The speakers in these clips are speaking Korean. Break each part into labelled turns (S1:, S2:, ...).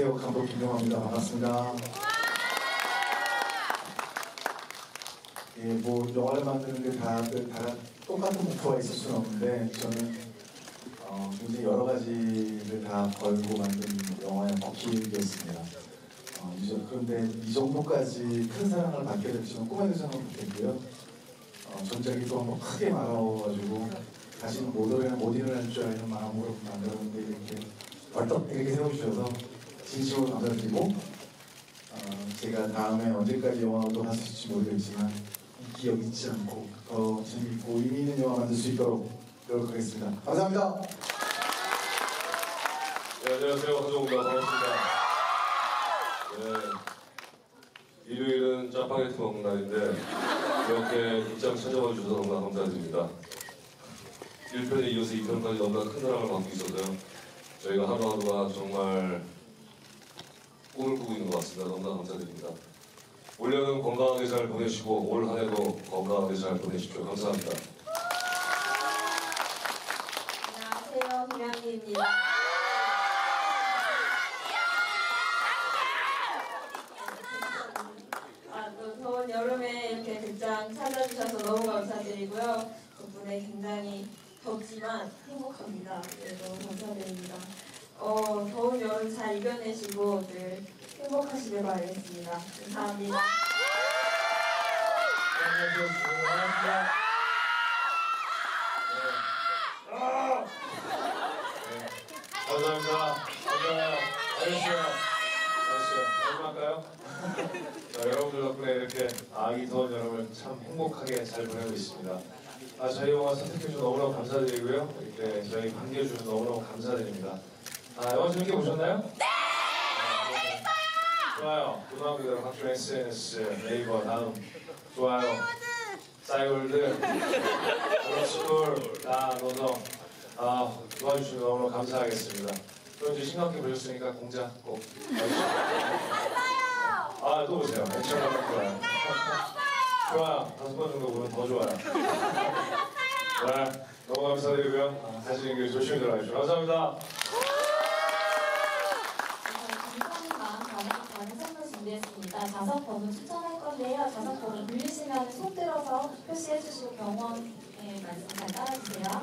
S1: 안녕하세요. 감독 김경화입니다. 반갑습니다. 예, 뭐 영화를 만드는데 다들 다 똑같은 목표가 있을 수는 없는데 저는 어, 굉장히 여러 가지를 다 걸고 만든 영화의 버킷이었습니다. 어, 그런데 이 정도까지 큰 사랑을 받게 될 줄은 꿈에도 생각 못했고요. 어, 전작이 또 한번 크게 말아가지고 다시는 못 일어나 못 일어날 줄 아는 마음으로 만들었는데 이렇게 벌떡 이렇게 세워주셔서 진심으로 감사드리고 어, 제가 다음에 언제까지 영화를 또할 수 있을지 모르겠지만 이 기억 잊지 않고 더 재밌고 의미 있는 영화 만들 수 있도록 노력하겠습니다. 감사합니다.
S2: 네, 안녕하세요. 하정우입니다. 반갑습니다. 네. 일요일은 짜파게티 먹는 날인데 이렇게 입장 찾아와 주셔서 너무나 감사드립니다. 1편에 이어서 2편까지 너무나 큰 사랑을 받고 있어서요. 저희가 하루하루가 정말 꿈을 꾸고 있는 것 같습니다. 너무나 감사드립니다. 올해는 건강하게 잘 보내시고 올 한해도 건강하게 잘 보내십시오. 감사합니다.
S3: 안녕하세요, 김현미입니다. 아, 또 더운 여름에 이렇게 극장 찾아주셔서 너무 감사드리고요. 덕분에 굉장히 덥지만 행복합니다. 네, 너무 감사드립니다. 어, 더운 여름 잘 이겨내시고 늘 행복하시길 바라겠습니다. 감사합니다.
S2: 감사합니다. 안녕하세요. 안녕하세요. 마지막까요? 자, 여러분들 덕분에 이렇게 아기 더운 여름을 참 행복하게 잘 보내고 있습니다. 아, 저희 영화 선택해주셔서 너무너무 감사드리고요. 이렇게 저희 반겨주셔서 너무너무 감사드립니다. 아, 영화 재밌게 보셨나요? 네! 재밌어요! 좋아요. 고등학교들 각종 SNS, 네이버, 다음, 좋아요. 싸이월드, 아이러브스쿨, 다 넣어서 아, 도와주시면 너무 감사하겠습니다. 이제 신과함께 보셨으니까 공작 꼭. 아, 또 보세요. 액션 한번 좋아요. 좋아요. 다섯 번 정도 보면 더 좋아요. 네, 너무 감사드리고요. 아, 길 조심히. 감사합니다.
S3: 감사합니다. 다음 다른 선물 준비했습니다. 자석 번호 추천할 건데요. 자석 번호 눌리시면 손 들어서 표시해 주시고 병원에 말씀 잘 따라주세요.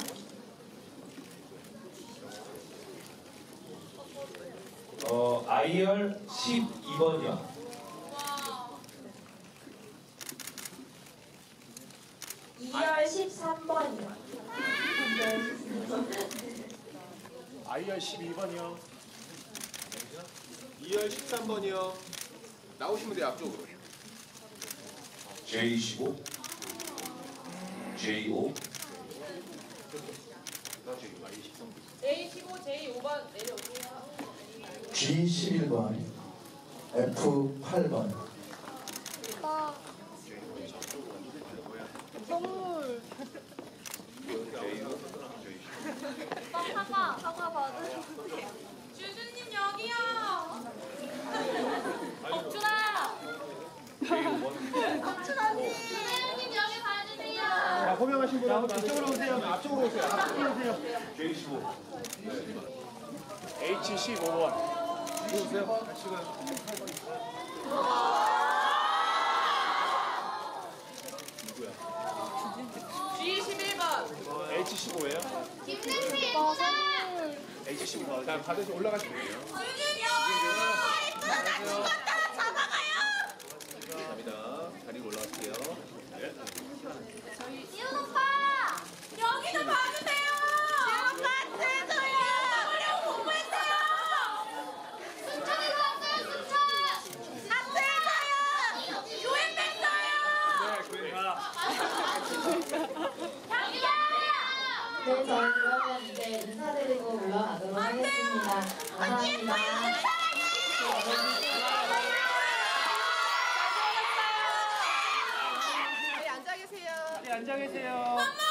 S2: 어, IR 12번이요.
S3: 이열 13번이요.
S4: IR 12번이요. 2열 13번이요. 나오시면 돼요, 앞쪽으로.
S2: J15, J5,
S5: J15, J5번 내려오세요.
S1: G11번, F8번.
S5: 사과, 사과 받으세요. 주주님 여기요. 덕준아. 덕준아 언니. 주주님 여기 봐주세요.
S4: 자, 호명하신 분 한번 이쪽으로 오세요. 앞쪽으로 오세요. 앞쪽으로 오세요.
S2: J15.
S4: H15번. 이리 오세요.
S5: G11번.
S4: H15예요?
S5: 김대수입니다.
S4: H15번. 자, 받으시 올라가시면 돼요.
S5: 주주님. 이쁘다 죽었다 잡아가요.
S4: 감사합니다. 자리로 올라가실게요.
S5: 이훈 오빠 여기도 봐주세요. 이훈 오빠 죄송해요. 어려운 공부했어요. 순천에서 왔어요 순천. 하트에서요. 교회 뺐어요.
S4: 네, 고객아.
S5: 자기야.
S3: 네, 저희 그러면 이제 인사드리고 물러가도록 하겠습니다. 감사합니다.
S4: 자리 앉아 계세요.
S5: 맛있어요.